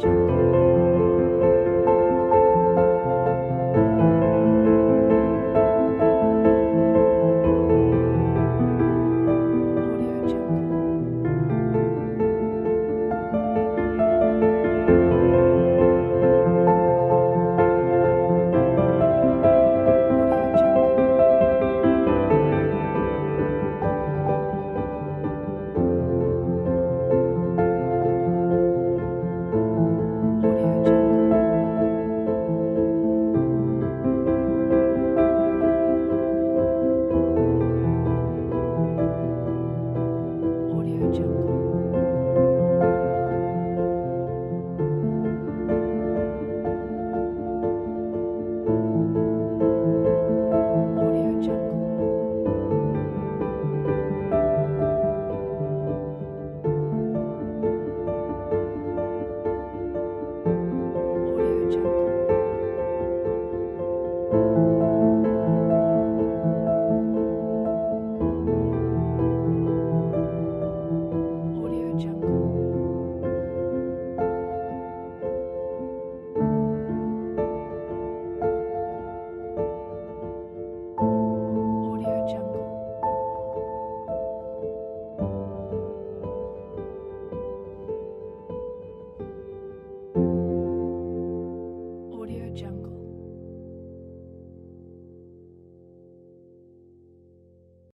Jungle.